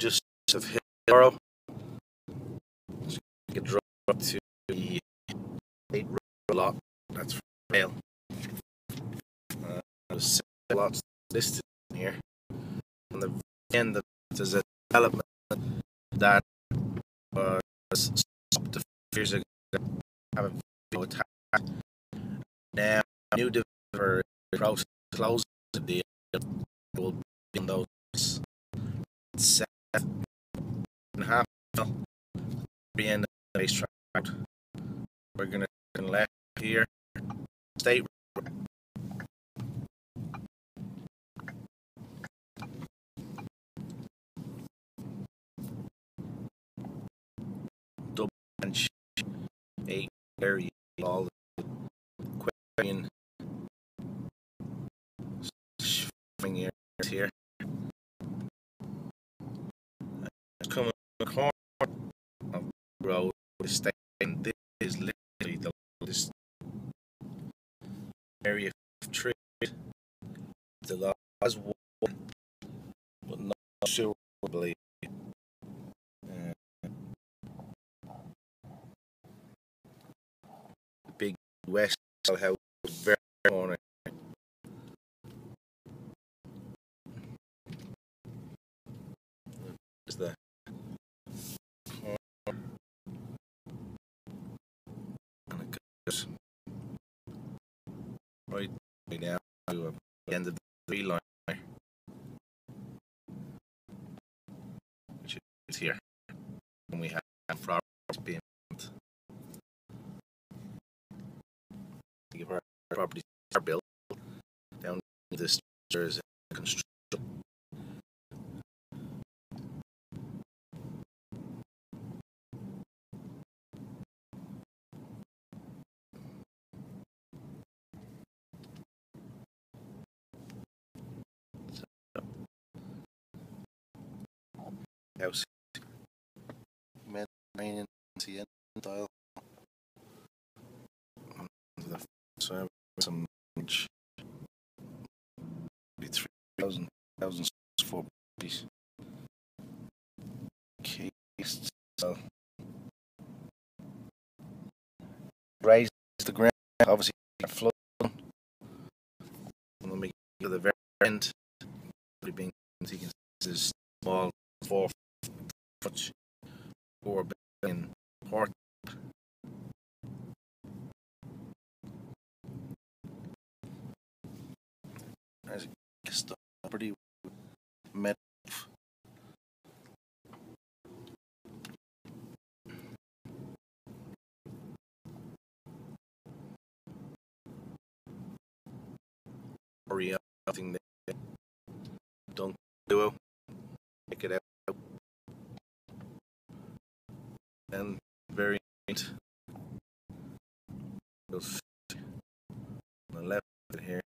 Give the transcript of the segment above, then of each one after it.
just of Hillsborough. So you can drop to the eight lot. That's for sale. Uh, there's lots listed here. On the end, there's a development that was stopped a few years ago. Haven't been attacked. Now, new developer process closing the deal will be in those and half the end the racetrack. We're gonna turn left here. State double bench eight area all quick swing areas here. Just coming the corner of the state this is literally the this area of trade. The is one, but not sure believe. Uh, big west house very corner. Is the right now to the end of the tree line, which is here. And we have properties being our properties are built down this is construction. Style. The have some thousand four piece. Case uh, so raise the ground obviously flood. Let to the very end. Being you can see this small four foot four billion port There's a pretty met that don't do it. Check it out. And very neat. Goes on the left here.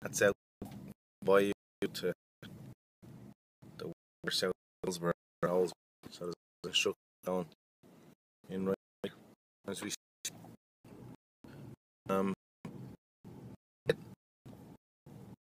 That's out by you to the South Hillsborough Halls. So there's a structure down in right as we um